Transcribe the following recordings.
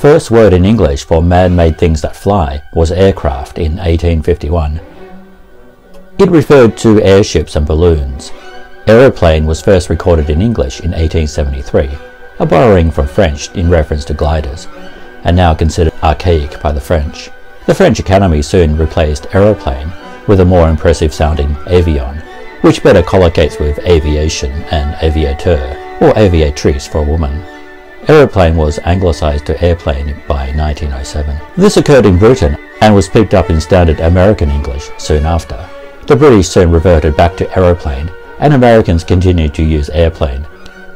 The first word in English for man-made things that fly was aircraft in 1851. It referred to airships and balloons. Aeroplane was first recorded in English in 1873, a borrowing from French in reference to gliders, and now considered archaic by the French. The French Academy soon replaced aeroplane with a more impressive sounding avion, which better collocates with aviation and aviateur, or aviatrice for a woman. Aeroplane was anglicised to airplane by 1907. This occurred in Britain and was picked up in standard American English soon after. The British soon reverted back to aeroplane and Americans continued to use airplane.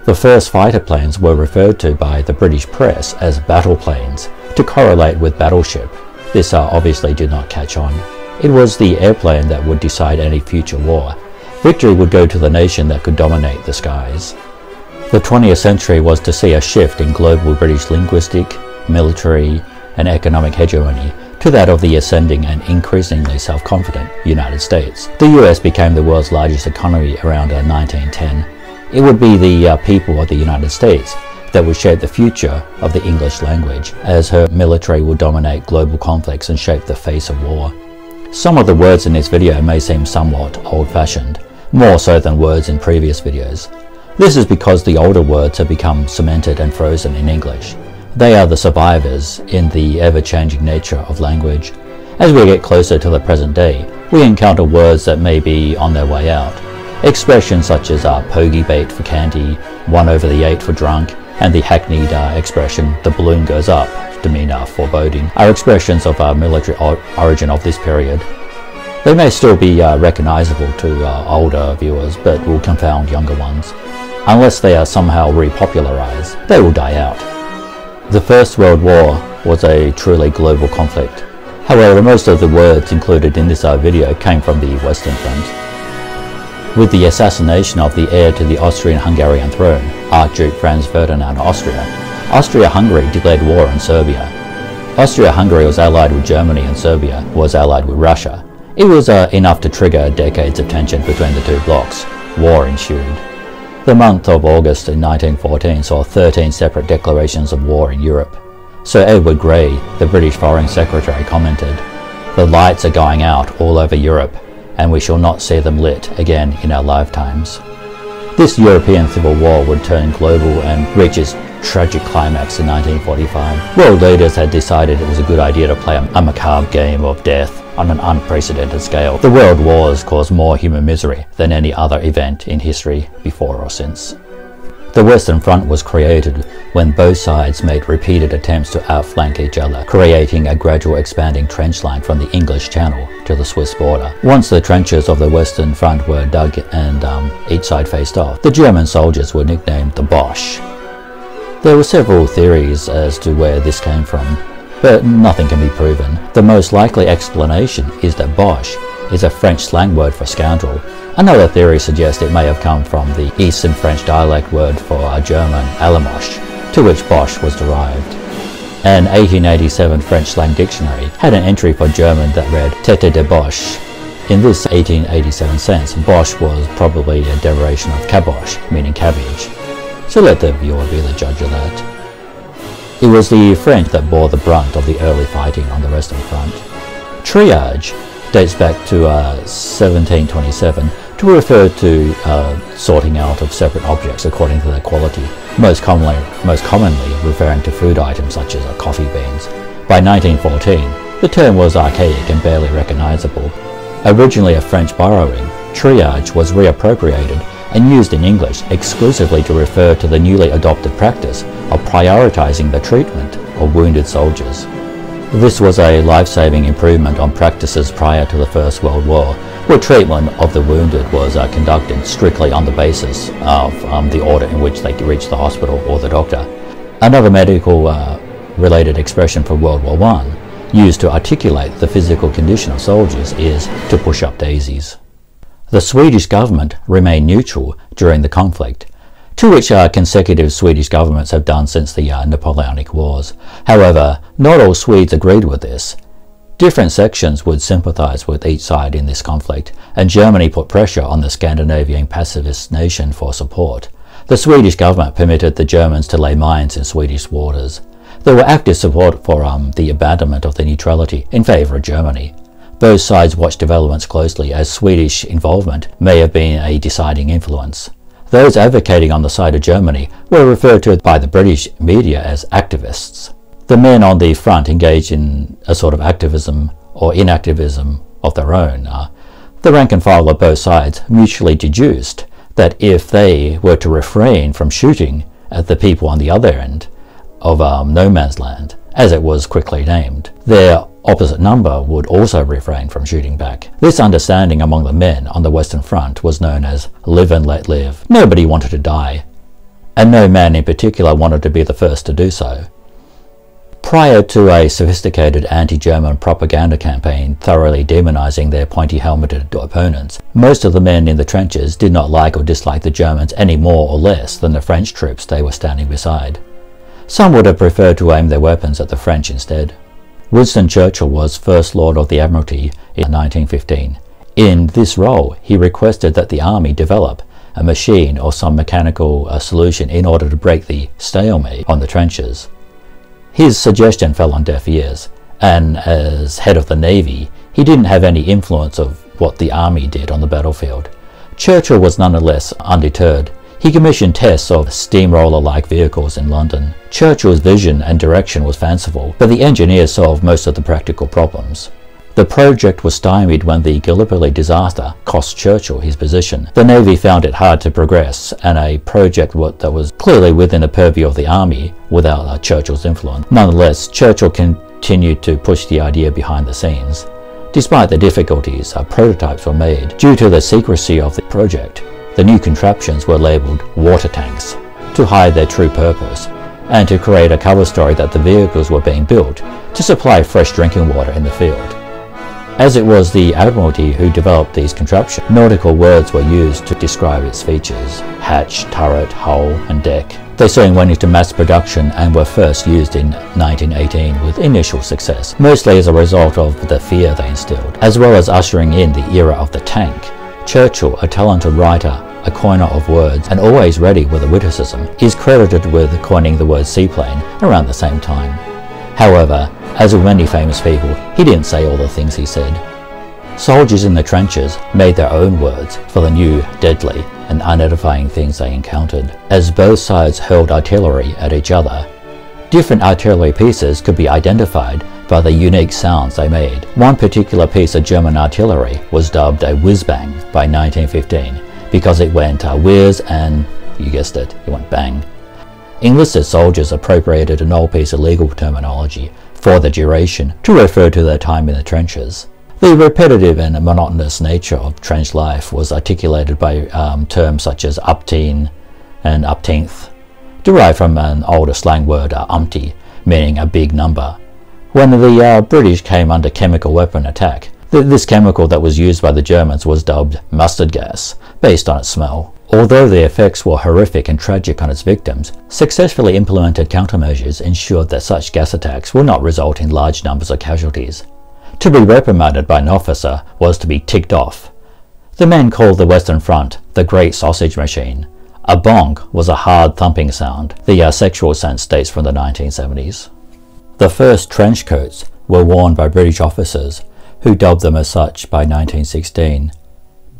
The first fighter planes were referred to by the British press as battle planes to correlate with battleship. This uh, obviously did not catch on. It was the airplane that would decide any future war. Victory would go to the nation that could dominate the skies. The 20th century was to see a shift in global British linguistic, military, and economic hegemony to that of the ascending and increasingly self-confident United States. The US became the world's largest economy around 1910. Uh, it would be the uh, people of the United States that would shape the future of the English language, as her military would dominate global conflicts and shape the face of war. Some of the words in this video may seem somewhat old-fashioned, more so than words in previous videos. This is because the older words have become cemented and frozen in English, they are the survivors in the ever-changing nature of language. As we get closer to the present day, we encounter words that may be on their way out. Expressions such as uh, pogey bait for candy, one over the eight for drunk, and the hackneyed uh, expression the balloon goes up, demeanor foreboding, are expressions of our military origin of this period. They may still be uh, recognizable to uh, older viewers, but will confound younger ones. Unless they are somehow repopularized, they will die out. The First World War was a truly global conflict. However, most of the words included in this video came from the Western Front. With the assassination of the heir to the Austrian-Hungarian throne, Archduke Franz Ferdinand of Austria, Austria-Hungary declared war on Serbia. Austria-Hungary was allied with Germany and Serbia was allied with Russia. It was uh, enough to trigger decades of tension between the two blocs. War ensued. The month of August in 1914 saw 13 separate declarations of war in Europe. Sir Edward Grey, the British Foreign Secretary, commented, The lights are going out all over Europe, and we shall not see them lit again in our lifetimes. This European civil war would turn global and reach its tragic climax in 1945. World leaders had decided it was a good idea to play a macabre game of death on an unprecedented scale. The world wars caused more human misery than any other event in history before or since. The Western Front was created when both sides made repeated attempts to outflank each other, creating a gradual expanding trench line from the English Channel to the Swiss border. Once the trenches of the Western Front were dug and um, each side faced off, the German soldiers were nicknamed the Boche. There were several theories as to where this came from, but nothing can be proven. The most likely explanation is that Boche is a French slang word for scoundrel. Another theory suggests it may have come from the Eastern French dialect word for a German Allemoche, to which Boche was derived. An 1887 French slang dictionary had an entry for German that read tete de Boche. In this 1887 sense, Boche was probably a derivation of caboche, meaning cabbage. So let the viewer be the judge of that. It was the French that bore the brunt of the early fighting on the Western Front. Triage dates back to uh, 1727 to refer to uh, sorting out of separate objects according to their quality, most commonly, most commonly referring to food items such as uh, coffee beans. By 1914, the term was archaic and barely recognizable. Originally a French borrowing, triage was reappropriated and used in English exclusively to refer to the newly adopted practice of prioritizing the treatment of wounded soldiers. This was a life-saving improvement on practices prior to the First World War, where treatment of the wounded was uh, conducted strictly on the basis of um, the order in which they reached the hospital or the doctor. Another medical uh, related expression for World War I, used to articulate the physical condition of soldiers, is to push up daisies. The Swedish government remained neutral during the conflict, to which uh, consecutive Swedish governments have done since the uh, Napoleonic Wars. However, not all Swedes agreed with this. Different sections would sympathize with each side in this conflict, and Germany put pressure on the Scandinavian pacifist nation for support. The Swedish government permitted the Germans to lay mines in Swedish waters. There were active support for um, the abandonment of the neutrality in favour of Germany. Both sides watched developments closely as Swedish involvement may have been a deciding influence. Those advocating on the side of Germany were referred to by the British media as activists. The men on the front engaged in a sort of activism or inactivism of their own. Uh, the rank and file of both sides mutually deduced that if they were to refrain from shooting at the people on the other end of um, no man's land, as it was quickly named, their opposite number would also refrain from shooting back. This understanding among the men on the Western Front was known as live and let live. Nobody wanted to die, and no man in particular wanted to be the first to do so. Prior to a sophisticated anti-German propaganda campaign thoroughly demonizing their pointy-helmeted opponents, most of the men in the trenches did not like or dislike the Germans any more or less than the French troops they were standing beside. Some would have preferred to aim their weapons at the French instead. Winston Churchill was First Lord of the Admiralty in 1915. In this role, he requested that the army develop a machine or some mechanical uh, solution in order to break the stalemate on the trenches. His suggestion fell on deaf ears, and as head of the Navy, he didn't have any influence of what the army did on the battlefield. Churchill was nonetheless undeterred he commissioned tests of steamroller-like vehicles in London. Churchill's vision and direction was fanciful, but the engineers solved most of the practical problems. The project was stymied when the Gallipoli disaster cost Churchill his position. The Navy found it hard to progress, and a project that was clearly within the purview of the Army without uh, Churchill's influence. Nonetheless, Churchill continued to push the idea behind the scenes. Despite the difficulties, uh, prototypes were made due to the secrecy of the project. The new contraptions were labelled water tanks to hide their true purpose and to create a cover story that the vehicles were being built to supply fresh drinking water in the field. As it was the Admiralty who developed these contraptions, nautical words were used to describe its features hatch, turret, hull, and deck. They soon went into mass production and were first used in 1918 with initial success, mostly as a result of the fear they instilled, as well as ushering in the era of the tank, Churchill, a talented writer, a coiner of words, and always ready with a witticism, is credited with coining the word seaplane around the same time. However, as with many famous people, he didn't say all the things he said. Soldiers in the trenches made their own words for the new, deadly, and unedifying things they encountered. As both sides hurled artillery at each other, different artillery pieces could be identified by the unique sounds they made. One particular piece of German artillery was dubbed a whiz-bang by 1915 because it went uh, whiz and, you guessed it, it went bang. Enlisted soldiers appropriated an old piece of legal terminology for the duration to refer to their time in the trenches. The repetitive and monotonous nature of trench life was articulated by um, terms such as upteen and upteenth, derived from an older slang word uh, umpty, meaning a big number, when the uh, British came under chemical weapon attack. Th this chemical that was used by the Germans was dubbed mustard gas, based on its smell. Although the effects were horrific and tragic on its victims, successfully implemented countermeasures ensured that such gas attacks would not result in large numbers of casualties. To be reprimanded by an officer was to be ticked off. The men called the Western Front the Great Sausage Machine. A bonk was a hard thumping sound, the uh, sexual sense dates from the 1970s. The first trench coats were worn by British officers, who dubbed them as such by 1916.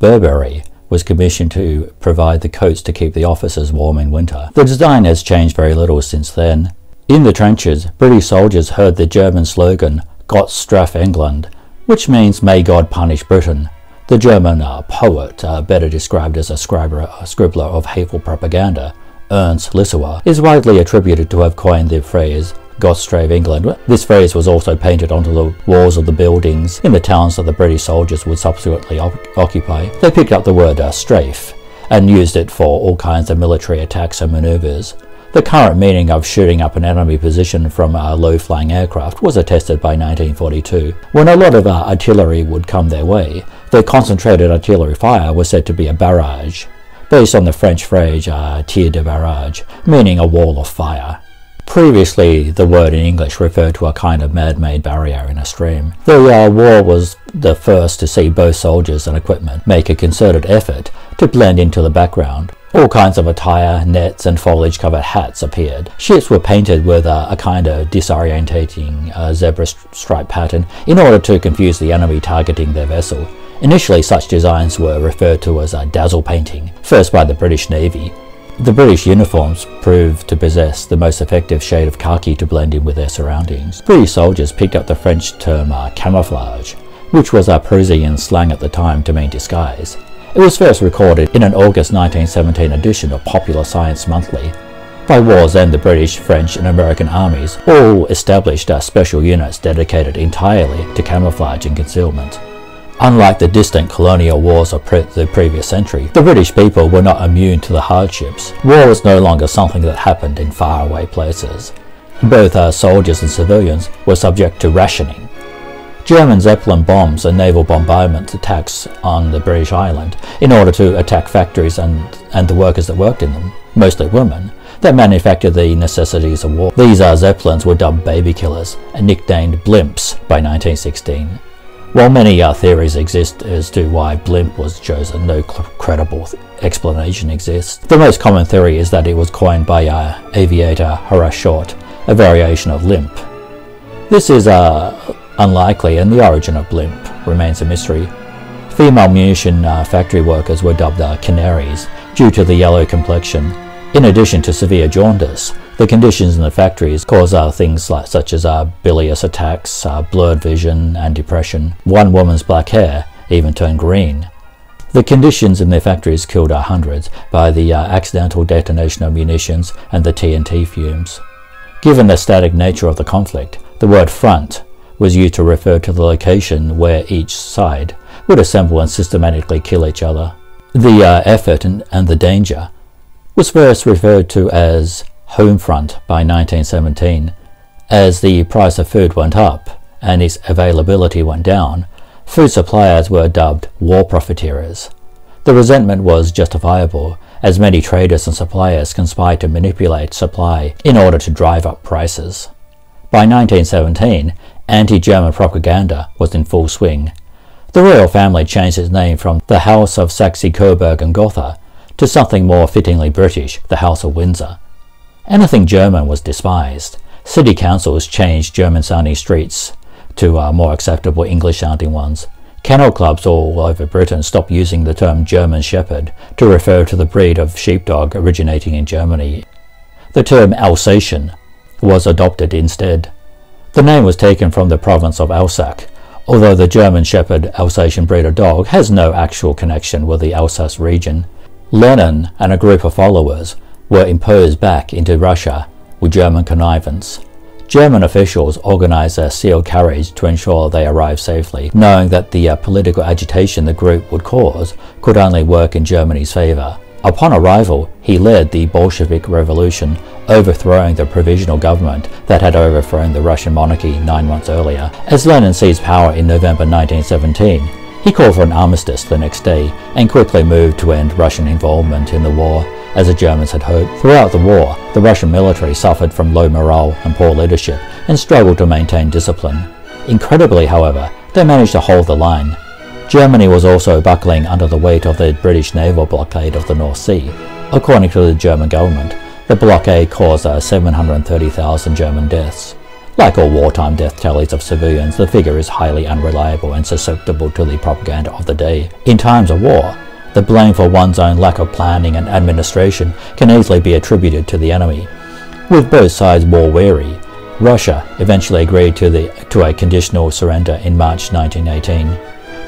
Burberry was commissioned to provide the coats to keep the officers warm in winter. The design has changed very little since then. In the trenches, British soldiers heard the German slogan, Gott strafe England, which means May God punish Britain. The German uh, poet, uh, better described as a scriber, a scribbler of hateful propaganda, Ernst Lissauer, is widely attributed to have coined the phrase Gott strafe England. This phrase was also painted onto the walls of the buildings in the towns that the British soldiers would subsequently occupy. They picked up the word uh, strafe and used it for all kinds of military attacks and maneuvers. The current meaning of shooting up an enemy position from a low-flying aircraft was attested by 1942. When a lot of uh, artillery would come their way, their concentrated artillery fire was said to be a barrage, based on the French phrase uh, tir de barrage, meaning a wall of fire. Previously, the word in English referred to a kind of man-made barrier in a stream. The war was the first to see both soldiers and equipment make a concerted effort to blend into the background. All kinds of attire, nets, and foliage covered hats appeared. Ships were painted with a, a kind of disorientating uh, zebra stripe pattern in order to confuse the enemy targeting their vessel. Initially, such designs were referred to as a dazzle painting, first by the British Navy. The British uniforms proved to possess the most effective shade of khaki to blend in with their surroundings. British soldiers picked up the French term uh, camouflage, which was a Parisian slang at the time to mean disguise. It was first recorded in an August 1917 edition of Popular Science Monthly. By war's end, the British, French, and American armies all established uh, special units dedicated entirely to camouflage and concealment. Unlike the distant colonial wars of pre the previous century, the British people were not immune to the hardships. War was no longer something that happened in faraway places. Both our soldiers and civilians were subject to rationing. German Zeppelin bombs and naval bombardment attacks on the British island in order to attack factories and, and the workers that worked in them, mostly women, that manufactured the necessities of war. These uh, Zeppelins were dubbed baby killers and nicknamed blimps by 1916. While many uh, theories exist as to why blimp was chosen, no credible explanation exists. The most common theory is that it was coined by uh, aviator Horace Short, a variation of limp. This is uh, unlikely and the origin of blimp remains a mystery. Female munition uh, factory workers were dubbed uh, canaries due to the yellow complexion. In addition to severe jaundice, the conditions in the factories cause uh, things like, such as uh, bilious attacks, uh, blurred vision, and depression. One woman's black hair even turned green. The conditions in the factories killed uh, hundreds by the uh, accidental detonation of munitions and the TNT fumes. Given the static nature of the conflict, the word front was used to refer to the location where each side would assemble and systematically kill each other. The uh, effort and, and the danger was first referred to as home front by 1917. As the price of food went up and its availability went down, food suppliers were dubbed war profiteers. The resentment was justifiable, as many traders and suppliers conspired to manipulate supply in order to drive up prices. By 1917, anti-German propaganda was in full swing. The royal family changed its name from the House of Saxe-Coburg and Gotha to something more fittingly British, the House of Windsor. Anything German was despised. City councils changed German-sounding streets to uh, more acceptable English-sounding ones. Kennel clubs all over Britain stopped using the term German Shepherd to refer to the breed of sheepdog originating in Germany. The term Alsatian was adopted instead. The name was taken from the province of Alsace, although the German Shepherd Alsatian breed of dog has no actual connection with the Alsace region. Lenin and a group of followers were imposed back into Russia with German connivance. German officials organized a sealed carriage to ensure they arrived safely, knowing that the uh, political agitation the group would cause could only work in Germany's favor. Upon arrival, he led the Bolshevik Revolution, overthrowing the provisional government that had overthrown the Russian monarchy nine months earlier. As Lenin seized power in November 1917, he called for an armistice the next day and quickly moved to end Russian involvement in the war as the Germans had hoped. Throughout the war, the Russian military suffered from low morale and poor leadership and struggled to maintain discipline. Incredibly, however, they managed to hold the line. Germany was also buckling under the weight of the British naval blockade of the North Sea. According to the German government, the blockade caused uh, 730,000 German deaths. Like all wartime death tallies of civilians, the figure is highly unreliable and susceptible to the propaganda of the day. In times of war, the blame for one's own lack of planning and administration can easily be attributed to the enemy. With both sides more wary, Russia eventually agreed to, the, to a conditional surrender in March 1918.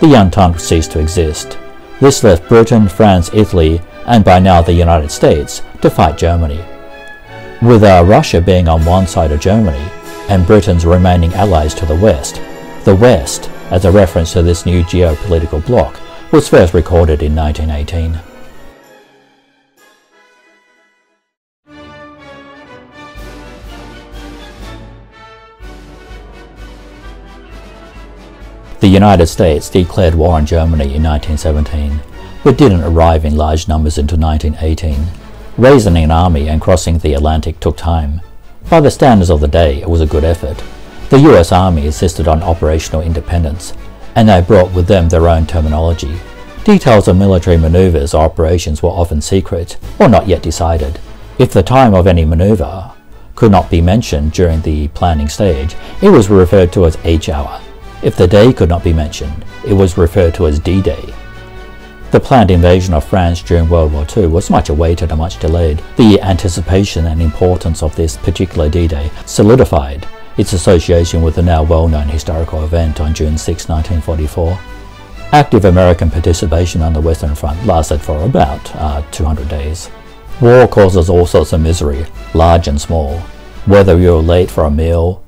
The Entente ceased to exist. This left Britain, France, Italy, and by now the United States to fight Germany. With uh, Russia being on one side of Germany and Britain's remaining allies to the west, the West, as a reference to this new geopolitical bloc, was first recorded in 1918. The United States declared war on Germany in 1917, but didn't arrive in large numbers until 1918. Raising an army and crossing the Atlantic took time. By the standards of the day, it was a good effort. The US Army insisted on operational independence, and they brought with them their own terminology. Details of military maneuvers or operations were often secret or not yet decided. If the time of any maneuver could not be mentioned during the planning stage, it was referred to as H hour. If the day could not be mentioned, it was referred to as D-Day. The planned invasion of France during World War II was much awaited and much delayed. The anticipation and importance of this particular D-Day solidified its association with the now well-known historical event on June 6, 1944. Active American participation on the Western Front lasted for about uh, 200 days. War causes all sorts of misery, large and small. Whether you were late for a meal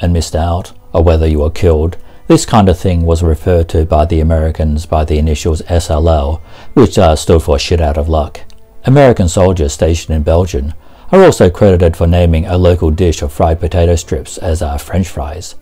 and missed out, or whether you were killed, this kind of thing was referred to by the Americans by the initials SOL, which uh, stood for shit out of luck. American soldiers stationed in Belgium are also credited for naming a local dish of fried potato strips as uh, French fries.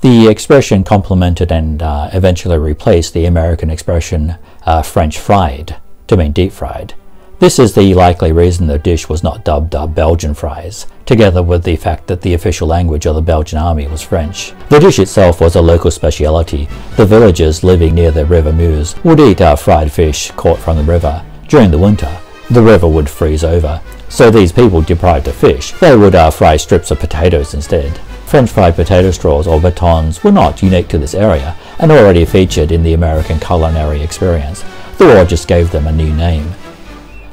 The expression complemented and uh, eventually replaced the American expression uh, French fried to mean deep fried. This is the likely reason the dish was not dubbed uh, Belgian fries, together with the fact that the official language of the Belgian army was French. The dish itself was a local speciality. The villagers living near the River Meuse would eat uh, fried fish caught from the river. During the winter, the river would freeze over, so these people deprived of fish, they would uh, fry strips of potatoes instead. French fried potato straws or batons were not unique to this area and already featured in the American culinary experience. The war just gave them a new name.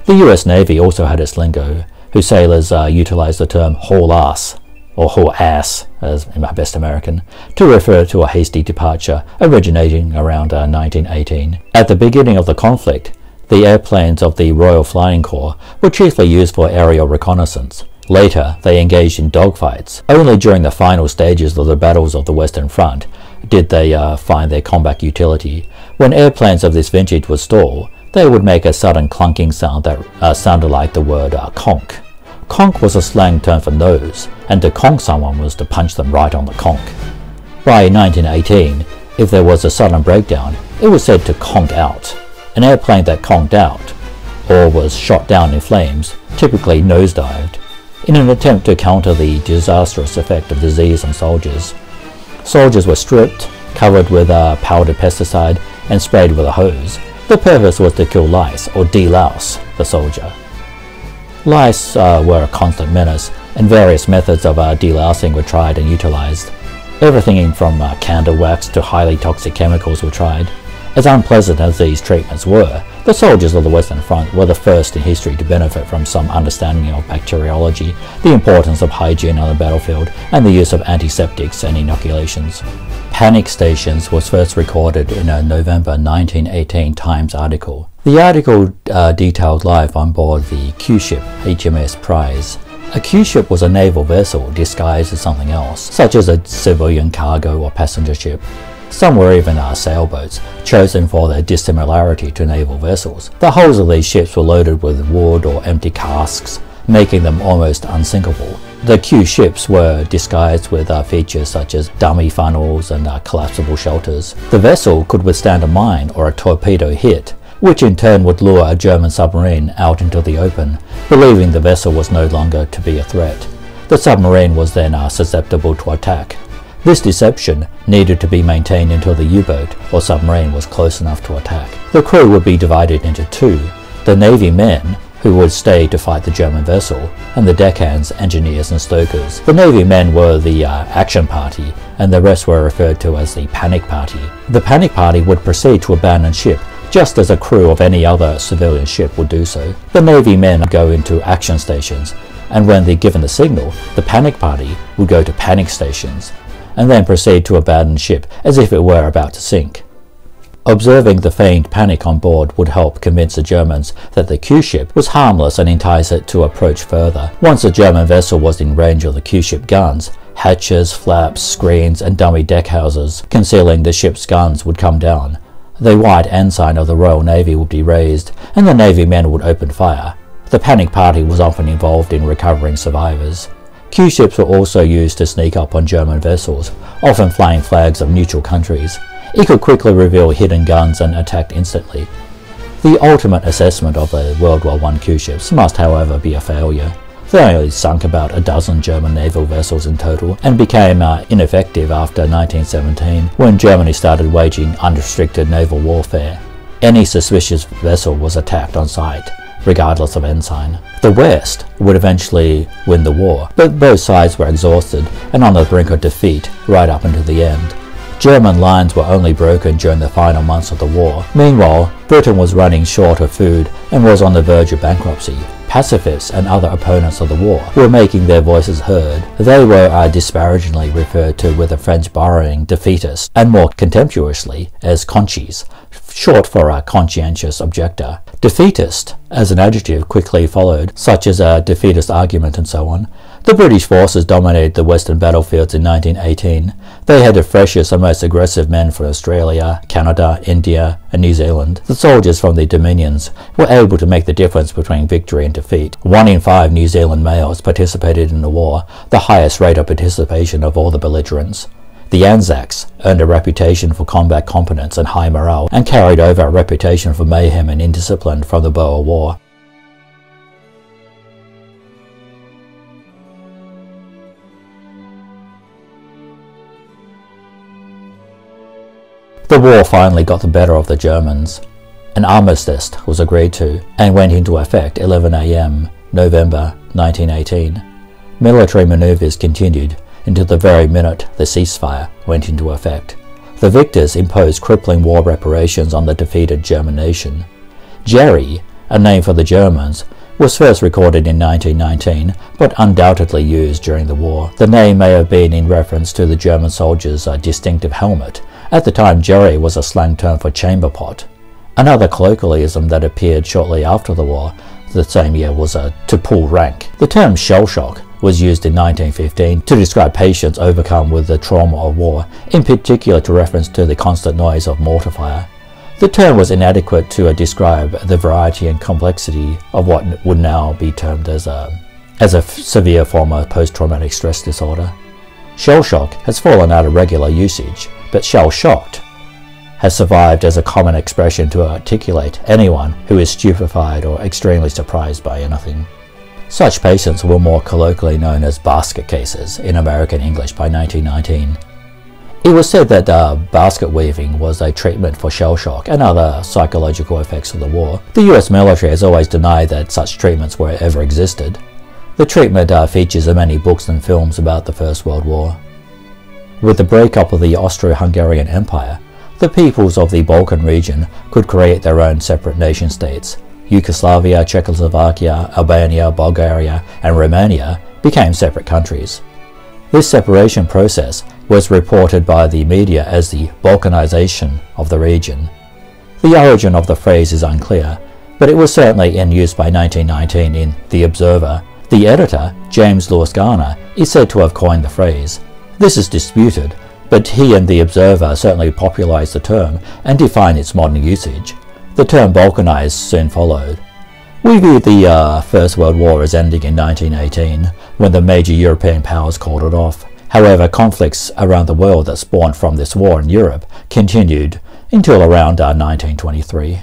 The US Navy also had its lingo, whose sailors uh, utilized the term haul ass, or haul ass, as in my best American, to refer to a hasty departure originating around uh, 1918. At the beginning of the conflict, the airplanes of the Royal Flying Corps were chiefly used for aerial reconnaissance. Later, they engaged in dogfights. Only during the final stages of the battles of the Western Front did they uh, find their combat utility. When airplanes of this vintage would stall, they would make a sudden clunking sound that uh, sounded like the word uh, conk. Conk was a slang term for nose, and to conk someone was to punch them right on the conk. By 1918, if there was a sudden breakdown, it was said to conk out. An airplane that conked out, or was shot down in flames, typically nosedived, in an attempt to counter the disastrous effect of disease on soldiers. Soldiers were stripped, covered with a powdered pesticide, and sprayed with a hose, the purpose was to kill lice or delouse the soldier. Lice uh, were a constant menace, and various methods of uh, delousing were tried and utilized. Everything from uh, candle wax to highly toxic chemicals were tried. As unpleasant as these treatments were, the soldiers of the Western Front were the first in history to benefit from some understanding of bacteriology, the importance of hygiene on the battlefield, and the use of antiseptics and inoculations. Panic stations was first recorded in a November 1918 Times article. The article uh, detailed life on board the Q-ship HMS Prize. A Q-ship was a naval vessel disguised as something else, such as a civilian cargo or passenger ship. Some were even our sailboats, chosen for their dissimilarity to naval vessels. The hulls of these ships were loaded with wood or empty casks, making them almost unsinkable. The Q ships were disguised with uh, features such as dummy funnels and uh, collapsible shelters. The vessel could withstand a mine or a torpedo hit, which in turn would lure a German submarine out into the open, believing the vessel was no longer to be a threat. The submarine was then uh, susceptible to attack, this deception needed to be maintained until the U-boat or submarine was close enough to attack. The crew would be divided into two, the Navy men, who would stay to fight the German vessel, and the deckhands, engineers and stokers. The Navy men were the uh, action party, and the rest were referred to as the panic party. The panic party would proceed to abandon ship just as a crew of any other civilian ship would do so. The Navy men go into action stations, and when they're given the signal, the panic party would go to panic stations and then proceed to abandon ship as if it were about to sink. Observing the feigned panic on board would help convince the Germans that the Q-ship was harmless and entice it to approach further. Once a German vessel was in range of the Q-ship guns, hatches, flaps, screens, and dummy deckhouses concealing the ship's guns would come down. The white ensign of the Royal Navy would be raised, and the Navy men would open fire. The panic party was often involved in recovering survivors. Q-ships were also used to sneak up on German vessels, often flying flags of neutral countries. It could quickly reveal hidden guns and attack instantly. The ultimate assessment of the World War I Q-ships must however be a failure. They only sunk about a dozen German naval vessels in total and became uh, ineffective after 1917 when Germany started waging unrestricted naval warfare. Any suspicious vessel was attacked on sight, regardless of ensign. The West would eventually win the war, but both sides were exhausted and on the brink of defeat right up until the end. German lines were only broken during the final months of the war. Meanwhile, Britain was running short of food and was on the verge of bankruptcy. Pacifists and other opponents of the war were making their voices heard. They were uh, disparagingly referred to with the French borrowing defeatists and more contemptuously as conchies, short for a conscientious objector. Defeatist, as an adjective, quickly followed, such as a defeatist argument and so on. The British forces dominated the western battlefields in 1918. They had the freshest and most aggressive men from Australia, Canada, India, and New Zealand. The soldiers from the Dominions were able to make the difference between victory and defeat. One in five New Zealand males participated in the war, the highest rate of participation of all the belligerents. The Anzacs earned a reputation for combat competence and high morale, and carried over a reputation for mayhem and indiscipline from the Boer War. The war finally got the better of the Germans. An armistice was agreed to and went into effect 11 a.m. November 1918. Military maneuvers continued until the very minute the ceasefire went into effect. The victors imposed crippling war reparations on the defeated German nation. Jerry, a name for the Germans, was first recorded in 1919, but undoubtedly used during the war. The name may have been in reference to the German soldiers' uh, distinctive helmet at the time, jerry was a slang term for chamber pot. Another colloquialism that appeared shortly after the war the same year was a to pull rank. The term shell shock was used in 1915 to describe patients overcome with the trauma of war, in particular to reference to the constant noise of mortar fire. The term was inadequate to uh, describe the variety and complexity of what would now be termed as a, as a severe form of post-traumatic stress disorder. Shell shock has fallen out of regular usage, but shell shocked has survived as a common expression to articulate anyone who is stupefied or extremely surprised by anything. Such patients were more colloquially known as basket cases in American English by 1919. It was said that uh, basket weaving was a treatment for shell shock and other psychological effects of the war. The US military has always denied that such treatments were ever existed. The treatment uh, features in many books and films about the First World War. With the breakup of the Austro-Hungarian Empire, the peoples of the Balkan region could create their own separate nation-states. Yugoslavia, Czechoslovakia, Albania, Bulgaria, and Romania became separate countries. This separation process was reported by the media as the Balkanization of the region. The origin of the phrase is unclear, but it was certainly in use by 1919 in The Observer. The editor, James Louis Garvin, is said to have coined the phrase. This is disputed, but he and the Observer certainly popularized the term and defined its modern usage. The term balkanized soon followed. We view the uh, First World War as ending in 1918, when the major European powers called it off. However, conflicts around the world that spawned from this war in Europe continued until around uh, 1923.